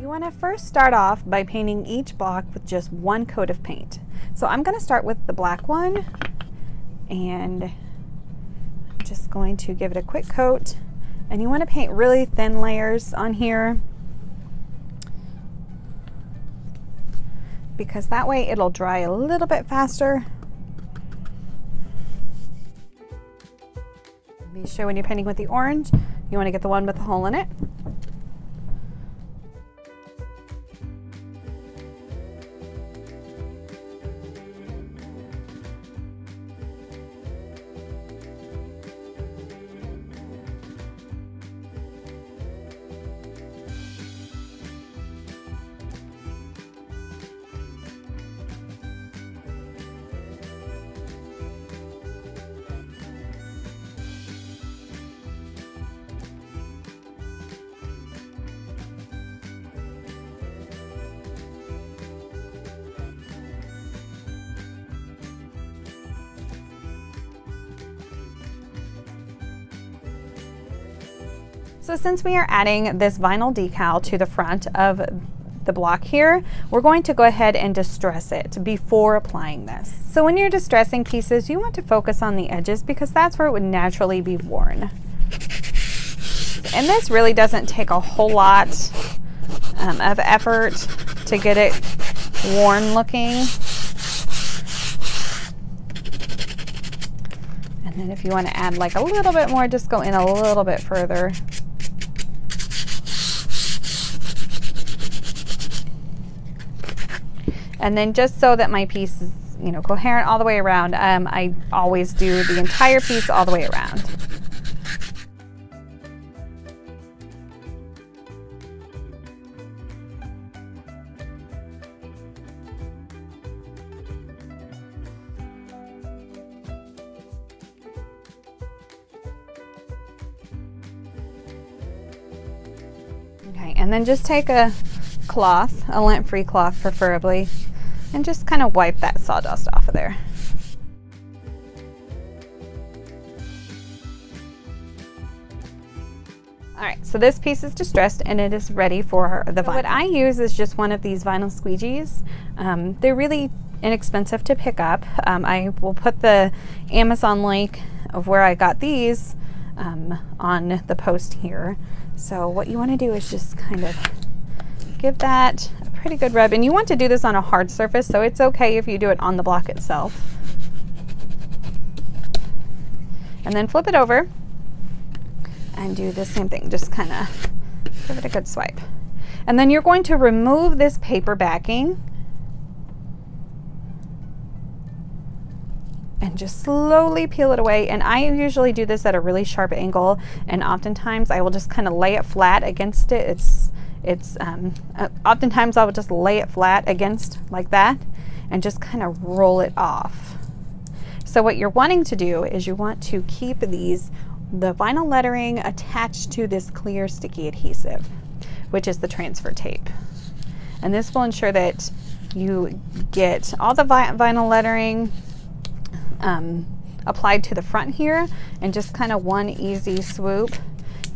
You want to first start off by painting each block with just one coat of paint. So I'm going to start with the black one and I'm just going to give it a quick coat. And you want to paint really thin layers on here because that way it'll dry a little bit faster. Be sure when you're painting with the orange, you want to get the one with the hole in it. So since we are adding this vinyl decal to the front of the block here, we're going to go ahead and distress it before applying this. So when you're distressing pieces, you want to focus on the edges because that's where it would naturally be worn. And this really doesn't take a whole lot um, of effort to get it worn looking. And then if you want to add like a little bit more, just go in a little bit further. And then just so that my piece is, you know, coherent all the way around, um, I always do the entire piece all the way around. Okay, and then just take a cloth, a lint-free cloth preferably, and just kind of wipe that sawdust off of there. All right, so this piece is distressed and it is ready for the vinyl. What I use is just one of these vinyl squeegees. Um, they're really inexpensive to pick up. Um, I will put the Amazon link of where I got these um, on the post here. So what you want to do is just kind of give that pretty good rub. And you want to do this on a hard surface, so it's okay if you do it on the block itself. And then flip it over and do the same thing. Just kind of give it a good swipe. And then you're going to remove this paper backing and just slowly peel it away. And I usually do this at a really sharp angle and oftentimes I will just kind of lay it flat against it. It's it's um, uh, oftentimes I will just lay it flat against like that and just kind of roll it off. So what you're wanting to do is you want to keep these, the vinyl lettering attached to this clear sticky adhesive, which is the transfer tape. And this will ensure that you get all the vi vinyl lettering um, applied to the front here and just kind of one easy swoop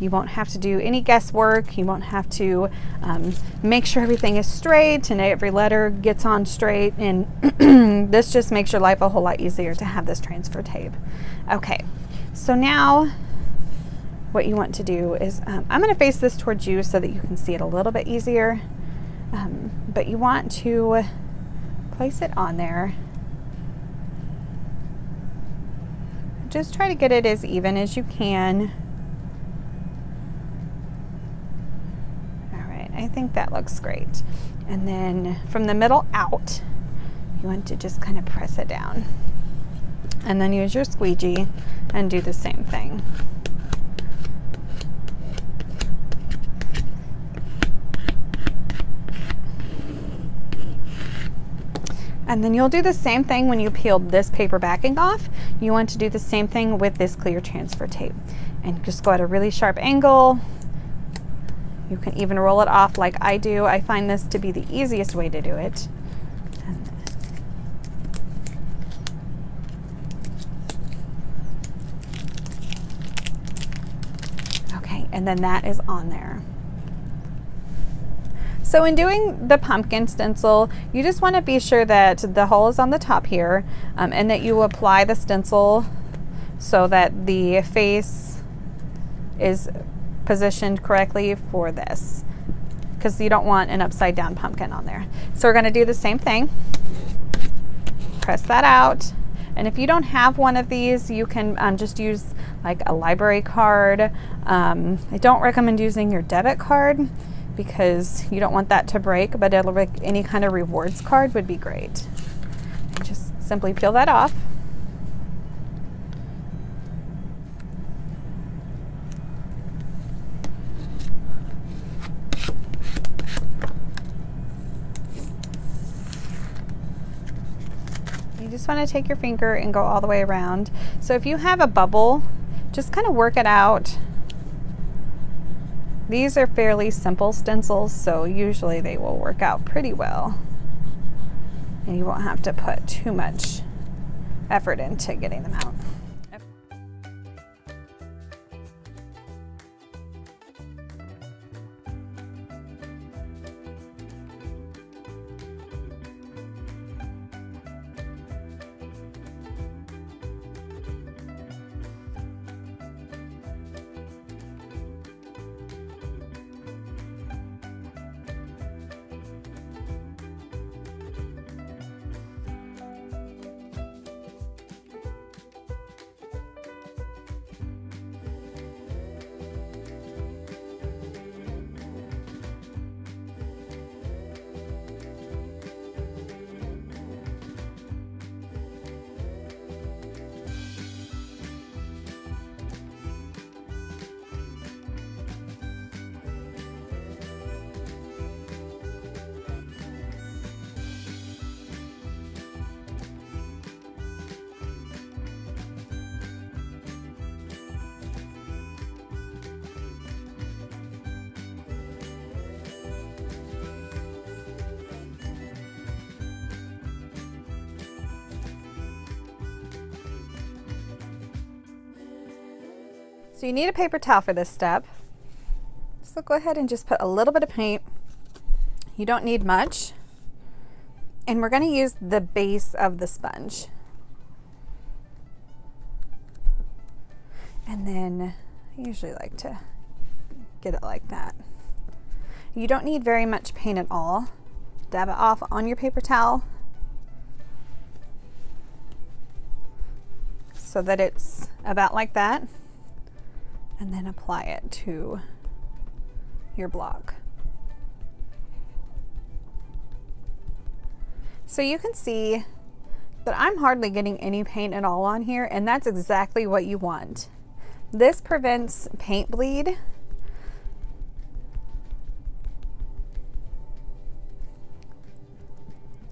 you won't have to do any guesswork. You won't have to um, make sure everything is straight and every letter gets on straight. And this just makes your life a whole lot easier to have this transfer tape. Okay, so now what you want to do is, um, I'm going to face this towards you so that you can see it a little bit easier. Um, but you want to place it on there. Just try to get it as even as you can. I think that looks great. And then from the middle out, you want to just kind of press it down. And then use your squeegee and do the same thing. And then you'll do the same thing when you peeled this paper backing off. You want to do the same thing with this clear transfer tape. And just go at a really sharp angle, you can even roll it off like I do. I find this to be the easiest way to do it. Okay, and then that is on there. So in doing the pumpkin stencil, you just want to be sure that the hole is on the top here um, and that you apply the stencil so that the face is positioned correctly for this because you don't want an upside down pumpkin on there. So we're going to do the same thing. Press that out. And if you don't have one of these, you can um, just use like a library card. Um, I don't recommend using your debit card because you don't want that to break, but any kind of rewards card would be great. Just simply peel that off. You just want to take your finger and go all the way around. So if you have a bubble, just kind of work it out these are fairly simple stencils, so usually they will work out pretty well. And you won't have to put too much effort into getting them out. So you need a paper towel for this step. So go ahead and just put a little bit of paint. You don't need much. And we're going to use the base of the sponge. And then I usually like to get it like that. You don't need very much paint at all. Dab it off on your paper towel so that it's about like that and then apply it to your block. So you can see that I'm hardly getting any paint at all on here and that's exactly what you want. This prevents paint bleed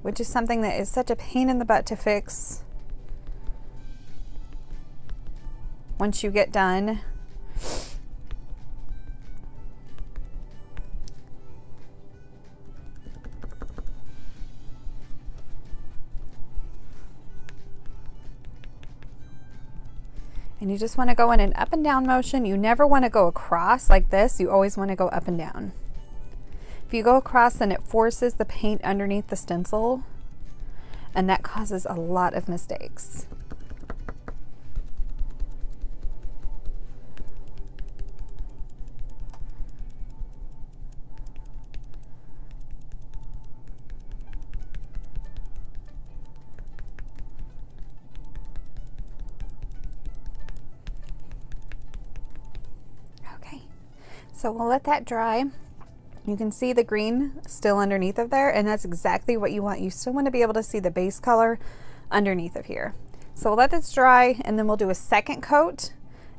which is something that is such a pain in the butt to fix once you get done you just want to go in an up and down motion. You never want to go across like this. You always want to go up and down. If you go across, then it forces the paint underneath the stencil, and that causes a lot of mistakes. So we'll let that dry. You can see the green still underneath of there, and that's exactly what you want. You still want to be able to see the base color underneath of here. So we'll let this dry, and then we'll do a second coat,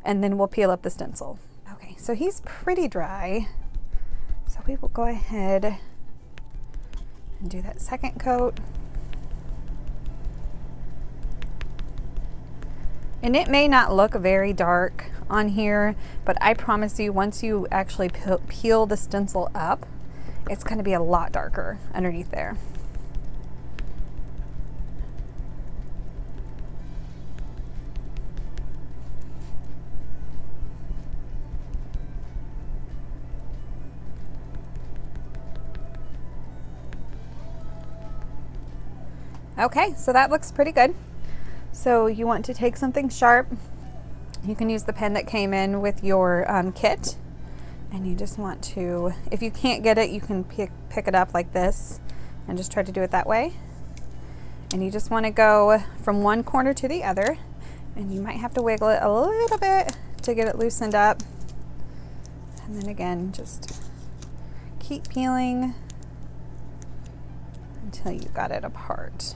and then we'll peel up the stencil. Okay, so he's pretty dry. So we will go ahead and do that second coat. And it may not look very dark on here, but I promise you once you actually peel the stencil up, it's gonna be a lot darker underneath there. Okay, so that looks pretty good. So you want to take something sharp. You can use the pen that came in with your um, kit. And you just want to, if you can't get it, you can pick, pick it up like this and just try to do it that way. And you just want to go from one corner to the other. And you might have to wiggle it a little bit to get it loosened up. And then again, just keep peeling until you got it apart.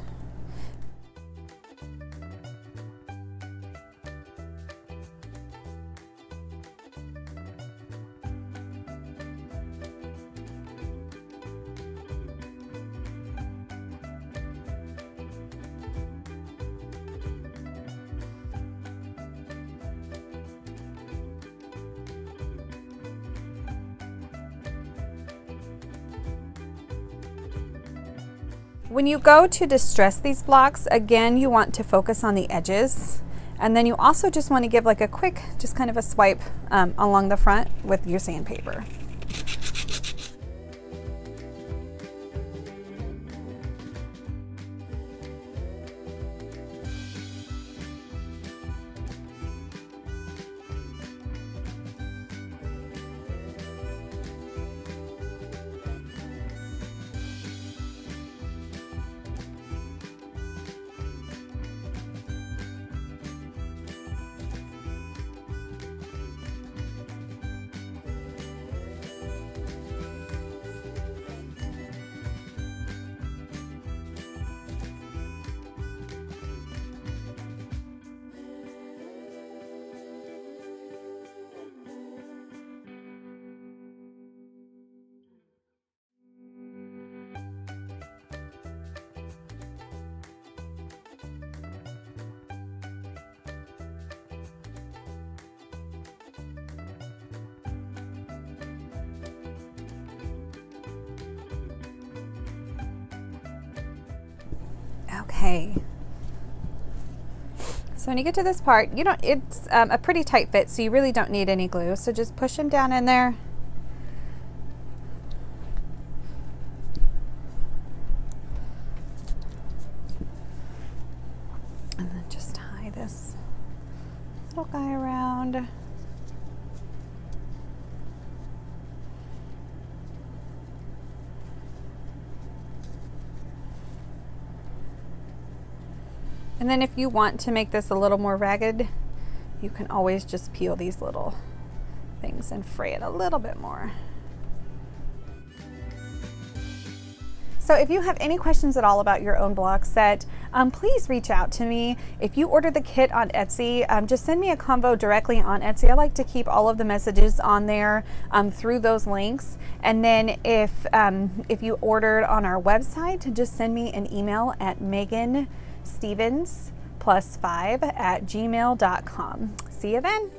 When you go to distress these blocks, again, you want to focus on the edges. And then you also just want to give like a quick, just kind of a swipe um, along the front with your sandpaper. Okay. So when you get to this part, you don't, it's um, a pretty tight fit, so you really don't need any glue. So just push them down in there. And then just tie this little guy around. And then if you want to make this a little more ragged, you can always just peel these little things and fray it a little bit more. So if you have any questions at all about your own block set, um, please reach out to me. If you order the kit on Etsy, um, just send me a convo directly on Etsy. I like to keep all of the messages on there um, through those links. And then if, um, if you ordered on our website, just send me an email at Megan Stevens plus five at gmail.com. See you then.